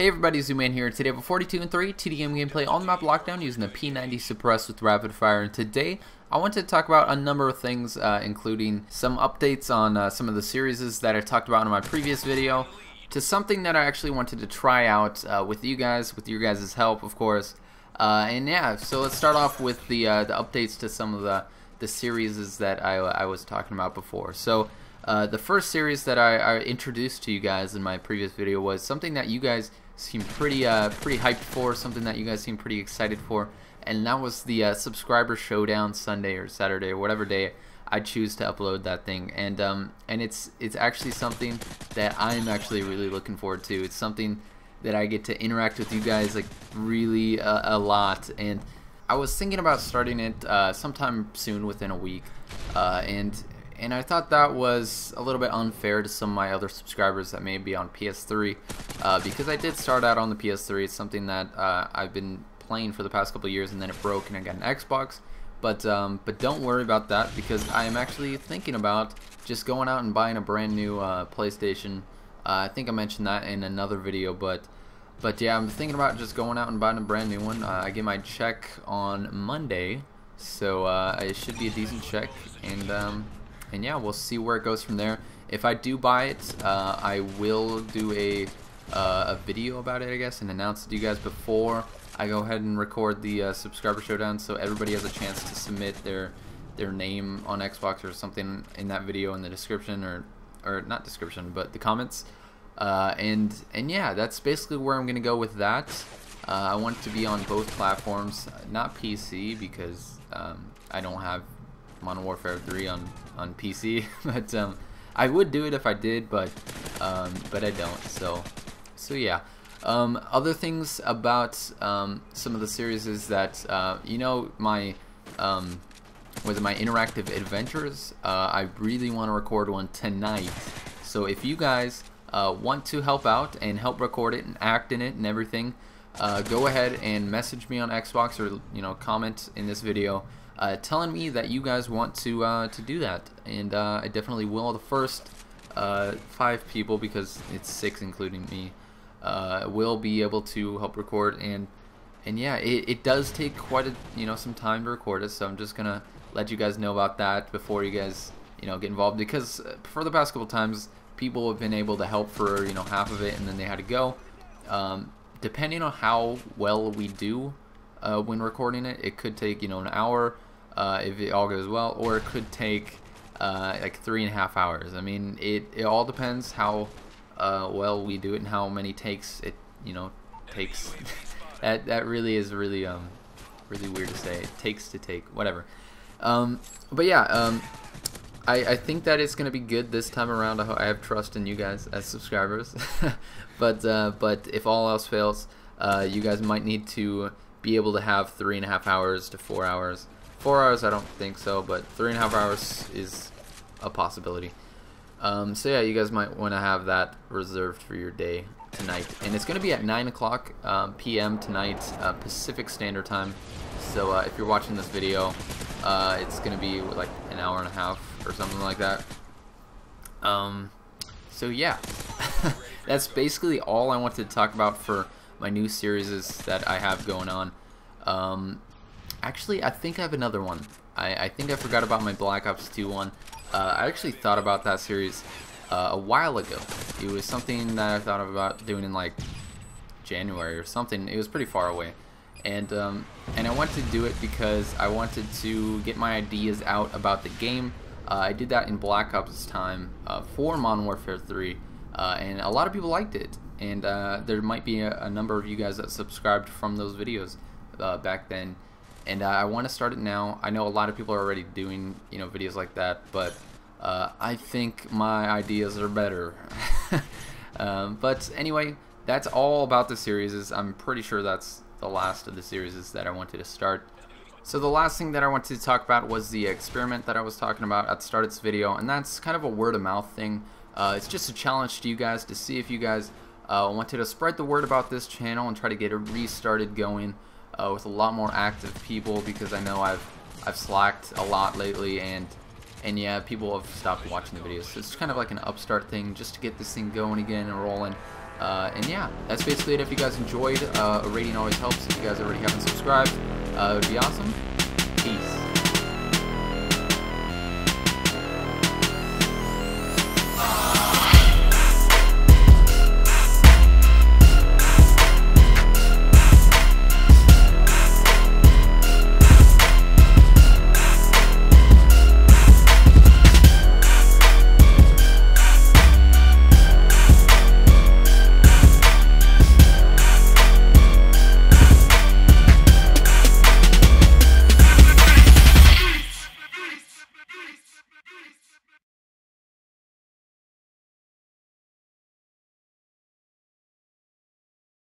Hey everybody, Zooman here. Today we have a 42 and 3 TDM gameplay on the map Lockdown using the P90 Suppress with Rapid Fire. And today I want to talk about a number of things, uh, including some updates on uh, some of the series that I talked about in my previous video, to something that I actually wanted to try out uh, with you guys, with your guys' help, of course. Uh, and yeah, so let's start off with the uh, the updates to some of the the series that I, I was talking about before. So. Uh, the first series that I, I, introduced to you guys in my previous video was something that you guys seem pretty uh, pretty hyped for, something that you guys seem pretty excited for, and that was the uh, subscriber showdown Sunday or Saturday or whatever day I choose to upload that thing, and um, and it's it's actually something that I'm actually really looking forward to. It's something that I get to interact with you guys like really uh, a lot, and I was thinking about starting it uh, sometime soon within a week, uh, and and I thought that was a little bit unfair to some of my other subscribers that may be on PS3 uh, because I did start out on the PS3 it's something that uh, I've been playing for the past couple years and then it broke and I got an Xbox. But um, but don't worry about that because I am actually thinking about just going out and buying a brand new uh, PlayStation. Uh, I think I mentioned that in another video but but yeah I'm thinking about just going out and buying a brand new one. Uh, I get my check on Monday so uh, it should be a decent check and um, and yeah, we'll see where it goes from there. If I do buy it, uh, I will do a, uh, a video about it, I guess, and announce it to you guys before I go ahead and record the uh, subscriber showdown, so everybody has a chance to submit their their name on Xbox or something in that video in the description or or not description, but the comments. Uh, and and yeah, that's basically where I'm gonna go with that. Uh, I want it to be on both platforms, not PC because um, I don't have Modern Warfare 3 on on PC, but um, I would do it if I did, but um, but I don't. So so yeah. Um, other things about um, some of the series is that uh, you know my um, with my interactive adventures. Uh, I really want to record one tonight. So if you guys uh, want to help out and help record it and act in it and everything, uh, go ahead and message me on Xbox or you know comment in this video uh, telling me that you guys want to uh, to do that, and uh, I definitely will. The first uh, five people, because it's six including me, uh, will be able to help record, and and yeah, it, it does take quite a you know some time to record it, so I'm just gonna let you guys know about that before you guys you know get involved, because uh, for the past couple times people have been able to help for you know half of it, and then they had to go. Um, depending on how well we do when recording it, it could take you know an hour uh, if it all goes well, or it could take uh, like three and a half hours. I mean, it, it all depends how uh, well we do it and how many takes it, you know, takes. that that really is really um really weird to say. It takes to take whatever. Um, but yeah, um, I I think that it's gonna be good this time around. I, I have trust in you guys as subscribers. but uh, but if all else fails, uh, you guys might need to be able to have three and a half hours to four hours Four hours, I don't think so, but three and a half hours is a possibility. Um, so yeah, you guys might want to have that reserved for your day tonight. And it's going to be at 9 o'clock um, p.m. tonight, uh, Pacific Standard Time. So uh, if you're watching this video, uh, it's going to be like an hour and a half or something like that. Um, so yeah, that's basically all I wanted to talk about for my new series that I have going on. Um, Actually, I think I have another one. I, I think I forgot about my Black Ops 2 one. Uh, I actually thought about that series uh, a while ago. It was something that I thought about doing in like January or something. It was pretty far away. And um, and I wanted to do it because I wanted to get my ideas out about the game. Uh, I did that in Black Ops time uh, for Modern Warfare 3, uh, and a lot of people liked it. And uh, there might be a, a, number of you guys that subscribed from those videos back then and uh, I want to start it now. I know a lot of people are already doing you know videos like that, but uh, I think my ideas are better. um, but anyway, that's all about the series. I'm pretty sure that's the last of the series that I wanted to start. So the last thing that I wanted to talk about was the experiment that I was talking about at the start of this video, and that's kind of a word of mouth thing. Uh, it's just a challenge to you guys to see if you guys uh, wanted to spread the word about this channel and try to get it restarted going uh, with a lot more active people because I know I've I've slacked a lot lately and and yeah people have stopped watching the videos so it's kind of like an upstart thing just to get this thing going again and rolling Uh, and yeah, that's basically it. If you guys enjoyed, uh, a rating always helps. If you guys already haven't subscribed, uh, it would be awesome.